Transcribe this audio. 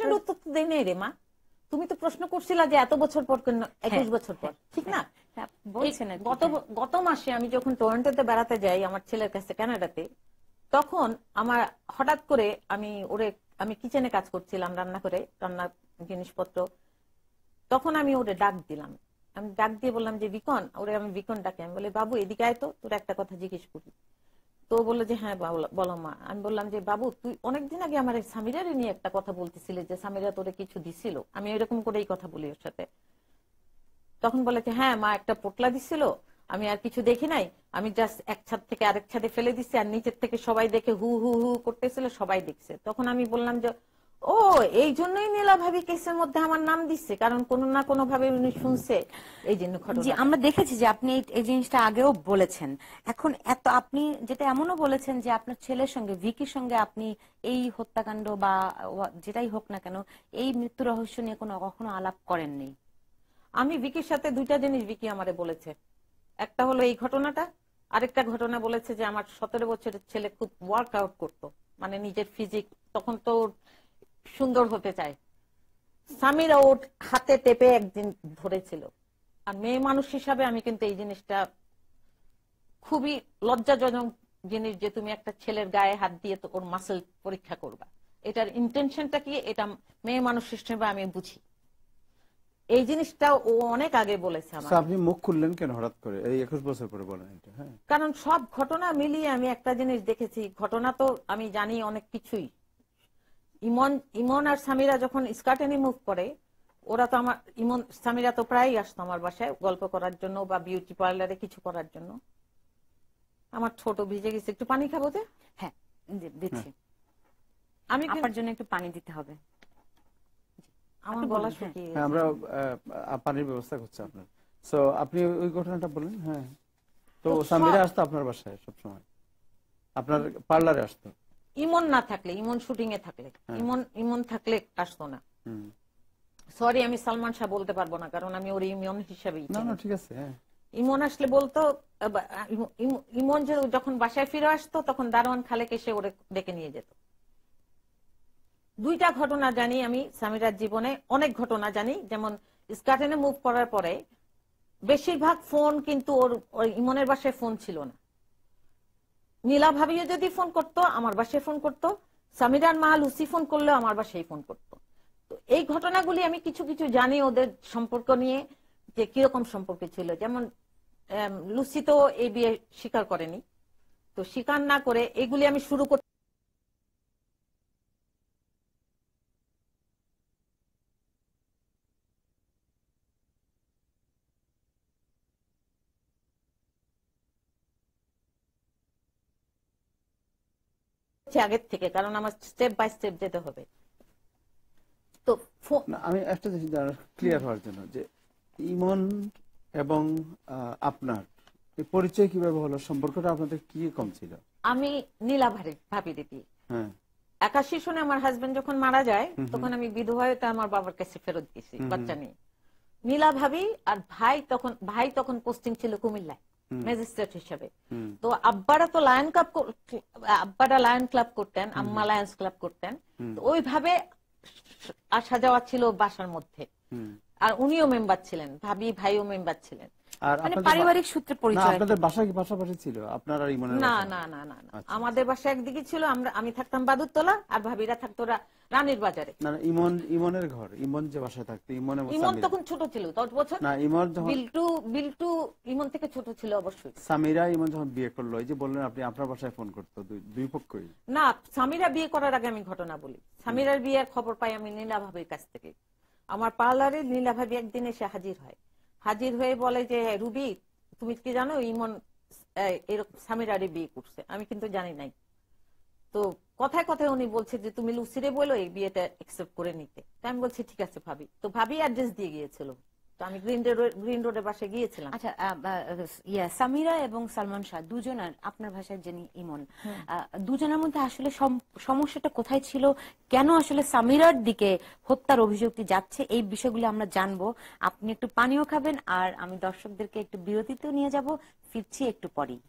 প্রশ্নের উত্তর তো দেই নাই রে মা। তুমি তো প্রশ্ন করছিলা যে এত বছর পর কেন একুশ হ্যাঁ, বছর পর। ঠিক না? হ্যাঁ, গত হ্যাঁ। গত মাসে আমি যখন টরন্টোতে বেড়াতে যাই আমার ছেলের কাছে কানাডাতে তখন আমার হঠাৎ করে আমি ওরে আমি কিচেনে কাজ করছিলাম রান্না করে রান্নার জিনিসপত্র। তখন আমি ওরে ডাক দিলাম। আমি ডাক দিয়ে বললাম যে বিকন ওরে আমি বিকন ডাকে আমি বলে বাবু এদিকে আয় তো তোর একটা কথা জিজ্ঞেস করি। তো বলল যে হ্যাঁ বলো মা। আমি বললাম যে, বাবু, তুই অনেকদিন আগে আমার সামিরারে নিয়ে একটা কথা বলতেছিলি যে, সামিরা তোরে কিছু দিছিল। আমি এরকম করেই কথা বলি ওর সাথে। তখন বলে যে হ্যাঁ মা একটা পোটলা দিছিল, আমি আর কিছু দেখি নাই। আমি জাস্ট এক ছাদ থেকে আরেক ছাদে ফেলে দিচ্ছি আর নিচের থেকে সবাই দেখে হু হু হু করতেছিল, সবাই দেখছে। তখন আমি বললাম যে ও এই জন্যই নীলা ভাবি কেসের মধ্যে আমার নাম দিচ্ছে কারণ কোনো না কোনো ভাবে উনি শুনছে এই জন্য জি আমরা দেখেছি যে আপনি এই- জিনিসটা আগেও বলেছেন। এখন এত আপনি যেটা এমনও বলেছেন যে আপনার ছেলের সঙ্গে ভিকির সঙ্গে আপনি এই হত্যাকাণ্ড বা যেটাই হোক না কেন এই মৃত্যু রহস্য নিয়ে কোনো কখনো আলাপ করেননি। আমি ভিকির সাথে দুইটা জিনিস ভিকি আমারে বলেছে। একটা হলো এই ঘটনাটা আরেকটা ঘটনা বলেছে যে আমার সতেরো বছরের ছেলে খুব ওয়ার্কআউট করতো মানে নিজের ফিজিক তখন তো সুন্দর হতে চায়। স্বামীরা ওর হাতে টেপে একদিন ধরেছিল। আর মেয়ে মানুষ হিসাবে আমি কিন্তু এই জিনিসটা খুবই লজ্জাজনক জিনিস যে তুমি একটা ছেলের গায়ে হাত দিয়ে তো ওর মাসেল পরীক্ষা করবা। এটার ইন্টেনশনটা কি? এটা মেয়ে মানুষ হিসেবে আমি বুঝি। এই জিনিসটা ও অনেক আগে বলেছে আমার আচ্ছা, আপনি মুখ খুললেন কেন হঠাৎ করে? এই একুশ বছর পরে বলেন এটা হ্যাঁ। কারণ সব ঘটনা মিলিয়ে আমি একটা জিনিস দেখেছি। ঘটনা তো আমি জানি অনেক কিছুই। ইমন ইমন আর সামিরা যখন স্কার্টেনি মুভ করে ওরা তো আমার ইমন সামিরা তো প্রায়ই আসতো আমার বাসায় গল্প করার জন্য বা বিউটি পার্লারে কিছু করার জন্য। আমার ছোট ভিজে গেছে। একটু পানি খাব যে? হ্যাঁ দিচ্ছি। আমি আপনার জন্য একটু পানি দিতে হবে। আমার গলা হ্যাঁ। শুকিয়ে হ্যাঁ, গেছে। আমরা আহ, পানির ব্যবস্থা করছি আপনার। সো আপনি ওই ঘটনাটা বলেন হ্যাঁ। তো সামিরা আসতো আপনার বাসায় সবসময়? আপনার পার্লারে আসতো? ইমন না থাকলে ইমন শুটিং এ থাকলে হ্যাঁ। ইমন ইমন থাকলে আসতো না। সরি আমি সালমান শাহ বলতে পারব না কারণ আমি ওর ইমন হিসাবেই না না ঠিক আছে হ্যাঁ। ইমন আসলে বলতো ইমন যে যখন বাসায় ফিরে আসতো তখন দারোয়ান খালেক এসে ওরে ডেকে নিয়ে যেত। দুইটা ঘটনা জানি আমি সামিরার জীবনে অনেক ঘটনা জানি। যেমন স্কার্টেনে মুভ করার পরে বেশিরভাগ ফোন কিন্তু ওর ওর ইমনের বাসায় ফোন ছিল না। নীলা ভাবিও যদি ফোন করতো, আমার বাসায় ফোন করতো। সামিরান মা লুসি ফোন করলেও আমার বাসায় ফোন করতো। তো এই ঘটনাগুলি আমি কিছু কিছু জানি ওদের সম্পর্ক নিয়ে, যে কীরকম সম্পর্ক ছিল। যেমন লুসি তো এই বিয়ে স্বীকার করেনি। তো স্বীকার না করে এগুলি আমি শুরু করতে আগের থেকে কারণ আমার স্টেপ বাই স্টেপ যেতে হবে। তো আমি একটা জিনিস ক্লিয়ার হওয়ার জন্য যে ইমন এবং আপনার পরিচয় কীভাবে হলো সম্পর্কটা আপনাদের কি কম ছিল? আমি নীলা ভাবি ভাবি দিদি। হ্যাঁ। একাশি সনে আমার হাজবেন্ড যখন মারা যায় তখন আমি বিধবা হয়ে তো আমার বাবার কাছে ফেরত গেছি বাচ্চা নিয়ে। নীলা ভাবি আর ভাই তখন ভাই তখন পোস্টিং ছিল কুমিল্লায়। ম্যাজিস্ট্রেট হিসেবে। তো আব্বারা তো লায়ন ক্লাব আব্বারা লায়ন ক্লাব করতেন আম্মা লায়ন্স ক্লাব করতেন। তো ওইভাবে আসা যাওয়া ছিল বাসার মধ্যে। আর উনিও মেম্বার ছিলেন ভাবি ভাইও মেম্বার ছিলেন। আর মানে পারিবারিক সূত্রে পরিচয় আপনাদের বাসা কি পাশাপাশি ছিল? আপনার আর ইমনের না না না না না। আচ্ছা। আমাদের বাসা একদিকে ছিল আমরা আমি থাকতাম বাদুরতলা আর ভাবিরা থাকতো রানীর বাজারে। না ইমন ইমনের ঘর ইমন যে বাসায় থাকতো ইমন ইমন তখন ছোট ছিল দশ বছর। না ইমন যখন বিল্টু বিল্টু ইমন থেকে ছোট ছিল অবশ্যই। সামিরা ইমন যখন বিয়ে করল এই যে বললেন আপনি আপনার বাসায় ফোন করতো দুই- পক্ষই। না স্বামীরা বিয়ে করার আগে আমি ঘটনা বলি। স্বামীরার বিয়ের খবর পাই আমি নীলা ভাবির কাছ থেকে। আমার পার্লারে নীলা ভাবি একদিন এসে হাজির হয়। হাজির হয়ে বলে যে রুবি, তুমি কি জানো, ইমন এরকম স্বামীরারে বিয়ে করছে। আমি কিন্তু জানি নাই। তো কথায় কথায় উনি বলছে যে, তুমি লুসিরে বলো এই বিয়েটা একসেপ্ট করে নিতে। তো আমি বলছি, ঠিক আছে ভাবি। তো ভাবি অ্যাড্রেস দিয়ে গিয়েছিল। তো আমি গ্রিন রোড গ্রিন রোডের পাশে গিয়েছিলাম। আচ্ছা ইয়া সামিরা এবং সালমান শাহ দুজনার আপনার ভাষায় যিনি ইমন দুজনের মধ্যে আসলে সম- সমস্যাটা কোথায় ছিল? কেন আসলে সামিরার দিকে হত্যার অভিযোগটি যাচ্ছে? এই বিষয়গুলো আমরা জানব। আপনি একটু পানীয় খাবেন আর আমি দর্শকদেরকে একটু বিরতিতেও নিয়ে যাব। ফিরছি একটু পরেই।